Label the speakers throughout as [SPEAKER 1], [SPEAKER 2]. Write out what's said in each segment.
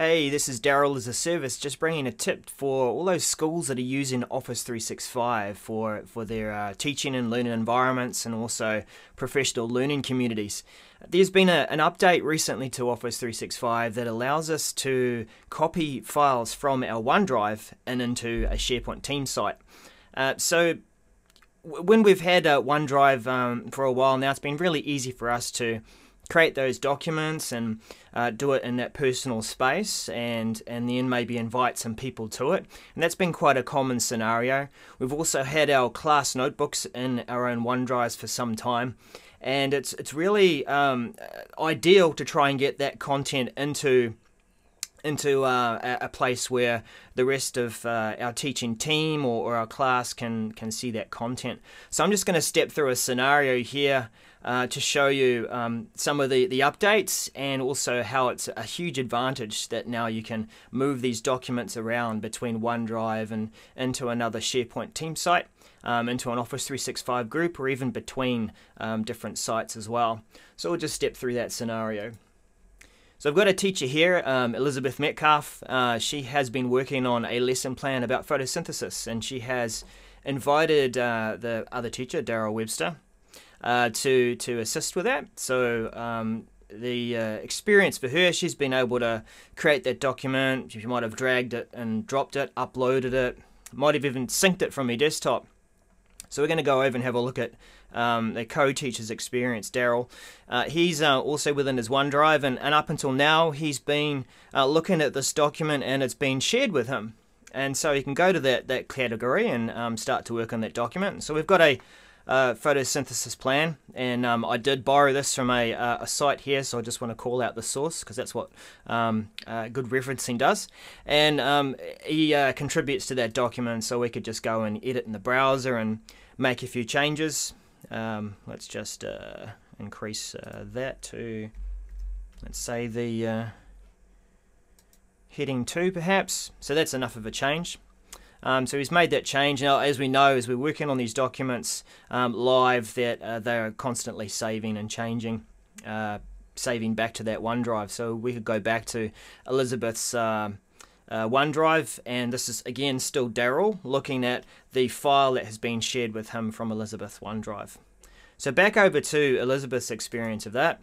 [SPEAKER 1] Hey, this is Darrell as a service, just bringing a tip for all those schools that are using Office 365 for, for their uh, teaching and learning environments and also professional learning communities. There's been a, an update recently to Office 365 that allows us to copy files from our OneDrive and into a SharePoint team site. Uh, so when we've had uh, OneDrive um, for a while now, it's been really easy for us to create those documents and uh, do it in that personal space and and then maybe invite some people to it. And that's been quite a common scenario. We've also had our class notebooks in our own OneDrives for some time. And it's it's really um, ideal to try and get that content into into uh, a place where the rest of uh, our teaching team or, or, our class can can see that content. So I'm just going to step through a scenario here uh, to show you um, some of the, the updates and also how it's a huge advantage that now you can move these documents around between OneDrive and into another SharePoint team site, um, into an Office 365 group, or even between um, different sites as well. So we'll just step through that scenario. So I've got a teacher here, um, Elizabeth Metcalf. Uh, she has been working on a lesson plan about photosynthesis, and she has invited uh, the other teacher, Darrell Webster, uh, to to assist with that. So um, the uh, experience for her, she's been able to create that document. She might have dragged it and dropped it, uploaded it, might have even synced it from her desktop. So we're going to go over and have a look at um, the co-teacher's experience, Darrell. Uh, he's uh, also within his OneDrive, and, and up until now, he's been uh, looking at this document and it's been shared with him. And so he can go to that, that category and um, start to work on that document. So we've got a uh, photosynthesis plan, and um, I did borrow this from a, uh, a site here, so I just want to call out the source because that's what um, uh, good referencing does. And um, he uh, contributes to that document, so we could just go and edit in the browser and make a few changes. Um, let's just uh, increase uh, that to, let's say the heading 2 perhaps. So that's enough of a change. Um, so he's made that change. Now, as we know, as we're working on these documents um, live, that uh, they're constantly saving and changing, uh, saving back to that OneDrive. So we could go back to Elizabeth's uh, uh OneDrive, and this is again still Darrell looking at the file that has been shared with him from Elizabeth's OneDrive. So back over to Elizabeth's experience of that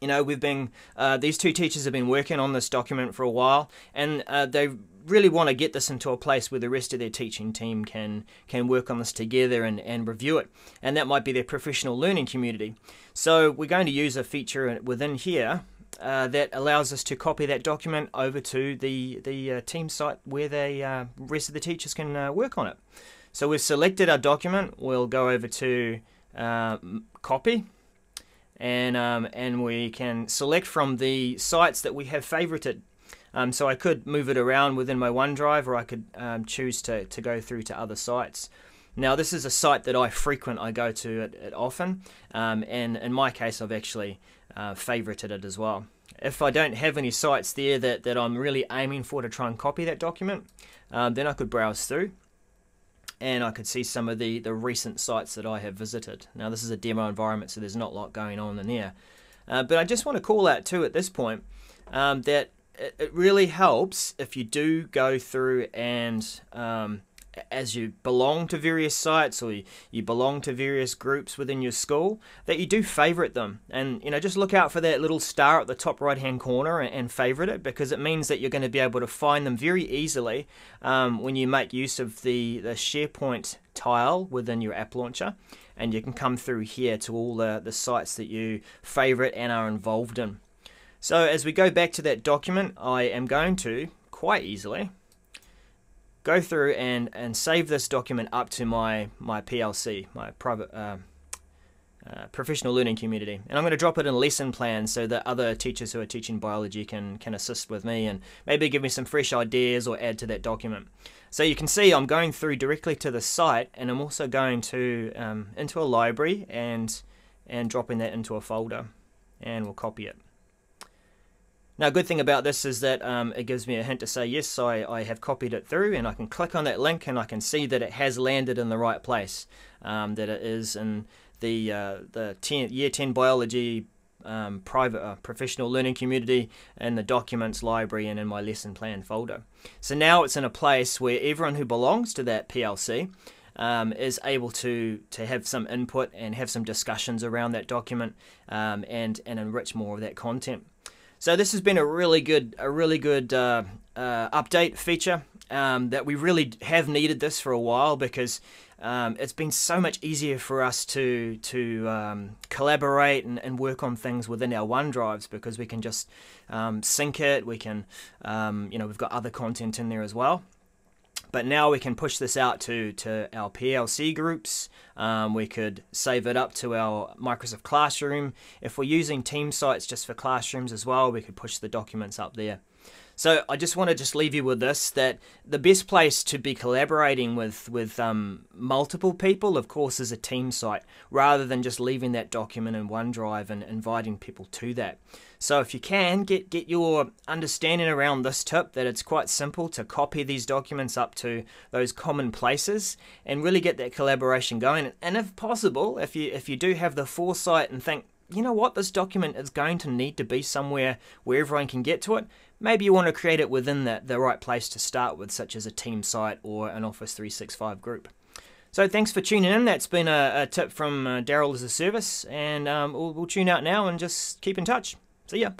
[SPEAKER 1] you know we've been uh, these two teachers have been working on this document for a while and uh, they really want to get this into a place where the rest of their teaching team can can work on this together and, and review it. And that might be their professional learning community. So we're going to use a feature within here uh, that allows us to copy that document over to the, the uh, team site where the uh, rest of the teachers can uh, work on it. So we've selected our document. We'll go over to uh, copy and, um, and we can select from the sites that we have favorited um, so I could move it around within my OneDrive or I could um, choose to, to go through to other sites. Now this is a site that I frequent, I go to it, it often, um, and in my case I've actually uh, favorited it as well. If I don't have any sites there that, that I'm really aiming for to try and copy that document, um, then I could browse through and I could see some of the, the recent sites that I have visited. Now this is a demo environment so there's not a lot going on in there. Uh, but I just want to call out too at this point um, that it, it really helps if you do go through and um, as you belong to various sites or you, belong to various groups within your school that you do favorite them and you know just look out for that little star at the top right hand corner and, and favorite it because it means that you're going to be able to find them very easily um, when you make use of the, the SharePoint tile within your app launcher and you can come through here to all the, the sites that you favorite and are involved in. So as we go back to that document, I am going to, quite easily, go through and, and save this document up to my, my PLC, my private uh, uh, professional learning community. And I'm going to drop it in lesson plans so that other teachers who are teaching biology can, can assist with me and maybe give me some fresh ideas or add to that document. So you can see I'm going through directly to the site and I'm also going to um, into a library and, and dropping that into a folder and we'll copy it. Now, a good thing about this is that um, it gives me a hint to say, yes, I, I have copied it through, and I can click on that link and I can see that it has landed in the right place, um, that it is in the, uh, the 10, Year 10 Biology um, private uh, professional learning community in the documents library and in my lesson plan folder. So now it's in a place where everyone who belongs to that PLC um, is able to to have some input and have some discussions around that document um, and and enrich more of that content. So this has been a really good a really good uh, uh, update feature um, that we really have needed this for a while because um, it's been so much easier for us to to um, collaborate and, and, work on things within our OneDrives because we can just um, sync it. We can, um, you know, we've got other content in there as well. But now we can push this out to, to our PLC groups. Um, we could save it up to our Microsoft Classroom. If we're using team sites just for classrooms as well, we could push the documents up there. So I just want to just leave you with this: that the best place to be collaborating with with um, multiple people, of course, is a team site, rather than just leaving that document in OneDrive and inviting people to that. So if you can get get your understanding around this tip, that it's quite simple to copy these documents up to those common places and really get that collaboration going. And if possible, if you if you do have the foresight and think you know what, this document is going to need to be somewhere where everyone can get to it. Maybe you want to create it within the, the right place to start with, such as a team site or an Office 365 group. So thanks for tuning in. That's been a, a tip from uh, Darrell as a service, and um, we'll, we'll tune out now and just keep in touch. See ya.